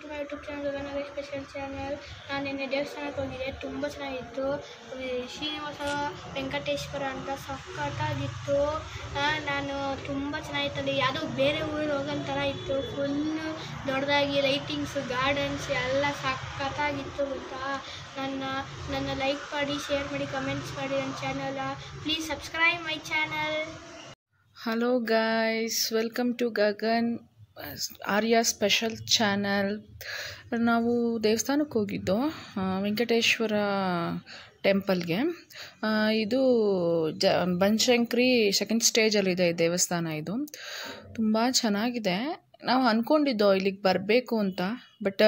To my YouTube channel Gagana special channel ನಾನು ನಿನ್ನೆ ದೇವಸ್ಥಾನಕ್ಕೆ ಹೋಗಿದ್ದೆ. ತುಂಬ ಚೆನ್ನಾಗಿತ್ತು. ಶ್ರೀನಿವಾಸ ವೆಂಕಟೇಶ್ವರ ಅಂತ ಸಖತ್ತಾಗಿತ್ತು ನಾನು ತುಂಬ ಚೆನ್ನಾಗಿತ್ತು ಅಲ್ಲಿ ಯಾವುದೋ ಬೇರೆ ಊರಿಗೆ ಹೋಗೋ ಥರ ಇತ್ತು. ಫುಲ್ಲು ದೊಡ್ಡದಾಗಿ ಲೈಟಿಂಗ್ಸ್ ಗಾರ್ಡನ್ಸ್ ಎಲ್ಲ ಸಖತ್ತಾಗಿತ್ತು ಗೊತ್ತಾ? ನನ್ನ ನನ್ನ ಲೈಕ್ ಮಾಡಿ ಶೇರ್ ಮಾಡಿ ಕಮೆಂಟ್ಸ್ ಮಾಡಿ ನನ್ನ channel please subscribe my channel hello guys welcome to Gagan Arya special channel. ನಾವು ದೇವಸ್ಥಾನಕ್ಕೆ ಹೋಗಿದ್ದು ವೆಂಕಟೇಶ್ವರ ಟೆಂಪಲ್ಗೆ. ಇದು ಜ, ಬನಶಂಕರಿ ಸೆಕೆಂಡ್ ಸ್ಟೇಜಲ್ಲಿದೆ ಈ ದೇವಸ್ಥಾನ ಇದು. ತುಂಬ ಚೆನ್ನಾಗಿದೆ. ನಾವು ಅಂದ್ಕೊಂಡಿದ್ದೋ ಇಲ್ಲಿಗೆ ಬರಬೇಕು ಅಂತ, ಬಟ್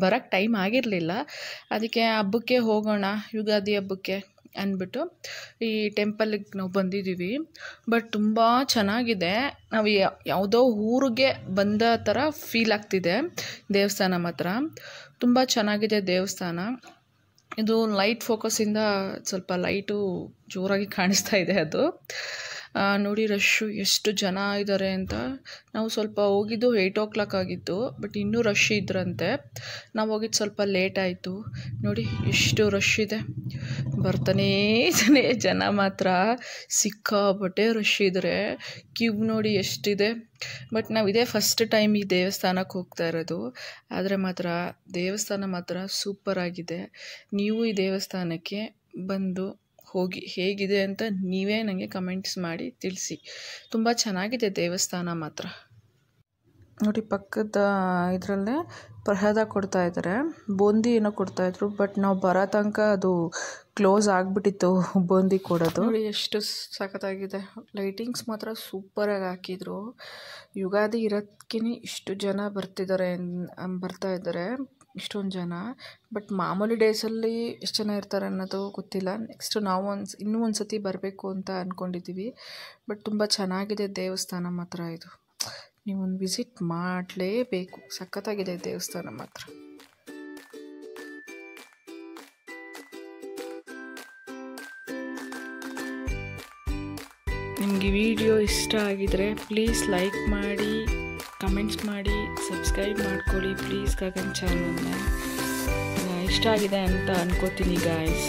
ಬರೋಕ್ಕೆ ಟೈಮ್ ಆಗಿರಲಿಲ್ಲ. ಅದಕ್ಕೆ ಹಬ್ಬಕ್ಕೆ ಹೋಗೋಣ, ಯುಗಾದಿ ಹಬ್ಬಕ್ಕೆ. ಅಂದ್ಬಿಟ್ಟು ಈ ಟೆಂಪಲ್ಗೆ ನಾವು ಬಂದಿದ್ದೀವಿ. ಬಟ್ ತುಂಬ ಚೆನ್ನಾಗಿದೆ. ನಾವು ಯಾವುದೋ ಊರಿಗೆ ಬಂದ ಥರ ಫೀಲ್ ಆಗ್ತಿದೆ ದೇವಸ್ಥಾನ ಮಾತ್ರ. ತುಂಬ ಚೆನ್ನಾಗಿದೆ ದೇವಸ್ಥಾನ. ಇದು ಲೈಟ್ ಫೋಕಸಿಂದ ಸ್ವಲ್ಪ ಲೈಟು ಜೋರಾಗಿ ಕಾಣಿಸ್ತಾ ಇದೆ ಅದು. ನೋಡಿ ರಶ್ಶು ಎಷ್ಟು ಜನ ಇದ್ದಾರೆ ಅಂತ. ನಾವು ಸ್ವಲ್ಪ ಹೋಗಿದ್ದು ಏಯ್ಟ್ ಓ ಕ್ಲಾಕ್ ಆಗಿತ್ತು ಬಟ್ ಇನ್ನೂ ರಶ್ ಇದ್ರಂತೆ. ನಾವು ಹೋಗಿದ್ದು ಸ್ವಲ್ಪ ಲೇಟ್ ಆಯಿತು. ನೋಡಿ ಎಷ್ಟು ರಶ್ ಇದೆ. ಬರ್ತಾನೇ ಜನ ಮಾತ್ರ ಸಿಕ್ಕಾಪಟ್ಟೆ ರಶ್ ಇದ್ದಾರೆ ಕ್ಯೂ ನೋಡಿ ಎಷ್ಟಿದೆ. ಬಟ್ ನಾವು ಇದೇ ಫಸ್ಟ್ ಟೈಮ್ ಈ ದೇವಸ್ಥಾನಕ್ಕೆ ಹೋಗ್ತಾ ಇರೋದು. ಆದರೆ ಮಾತ್ರ ದೇವಸ್ಥಾನ ಮಾತ್ರ ಸೂಪರ್ ಆಗಿದೆ. ನೀವು ಈ ದೇವಸ್ಥಾನಕ್ಕೆ ಬಂದು ಹೋಗಿ ಹೇಗಿದೆ ಅಂತ ನೀವೇ ನನಗೆ ಕಮೆಂಟ್ಸ್ ಮಾಡಿ ತಿಳಿಸಿ. ತುಂಬ ಚೆನ್ನಾಗಿದೆ ದೇವಸ್ಥಾನ ಮಾತ್ರ. ನೋಡಿ ಪಕ್ಕದ ಇದರಲ್ಲೇ ಪ್ರಸಾದ ಕೊಡ್ತಾ ಇದ್ದಾರೆ. ಬೂಂದಿ ಏನೋ ಕೊಡ್ತಾ ಇದ್ರು ಬಟ್ ನಾವು ಬರೋ ತನಕ ಅದು ಕ್ಲೋಸ್ ಆಗಿಬಿಟ್ಟಿತ್ತು ಬೂಂದಿ ಕೊಡೋದು. ನೋಡಿ ಎಷ್ಟು ಸಖತ್ತಾಗಿದೆ. ಲೈಟಿಂಗ್ಸ್ ಮಾತ್ರ ಸೂಪರಾಗಿ ಹಾಕಿದ್ರು. ಯುಗಾದಿ ಇರೋದಕ್ಕೆ ಇಷ್ಟು ಜನ ಬರ್ತಿದ್ದಾರೆ ಬರ್ತಾ ಇದ್ದಾರೆ. ಇಷ್ಟೊಂದು ಜನ ಬಟ್ ಮಾಮೂಲಿ ಡೇಸಲ್ಲಿ ಎಷ್ಟು ಜನ ಇರ್ತಾರೆ ಅನ್ನೋದು ಗೊತ್ತಿಲ್ಲ. ನೆಕ್ಸ್ಟ್ ನಾವು ಒಂದು ಇನ್ನೂ ಒಂದು ಸತಿ ಬರಬೇಕು ಅಂತ ಅಂದ್ಕೊಂಡಿದ್ದೀವಿ ಬಟ್ ತುಂಬ ಚೆನ್ನಾಗಿದೆ ದೇವಸ್ಥಾನ ಮಾತ್ರ ಇದು. ನೀವೊಂದು ವಿಸಿಟ್ ಮಾಡಲೇಬೇಕು. ಸಖತ್ತಾಗಿದೆ ದೇವಸ್ಥಾನ ಮಾತ್ರ. ನಿಮಗೆ ವಿಡಿಯೋ ಇಷ್ಟ ಆಗಿದರೆ ಪ್ಲೀಸ್ ಲೈಕ್ ಮಾಡಿ ಕಮೆಂಟ್ಸ್ ಮಾಡಿ. ಸಬ್ಸ್ಕ್ರೈಬ್ ಮಾಡ್ಕೊಳ್ಳಿ ಪ್ಲೀಸ್ ಗಗನ್ ಚಾನಲ್ನ ಇಷ್ಟ ಆಗಿದೆ ಅಂತ ಅನ್ಕೋತೀನಿ ಗಾಯ್ಸ್